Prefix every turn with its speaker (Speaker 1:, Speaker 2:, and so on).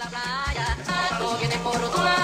Speaker 1: la playa, todos viene por rotula.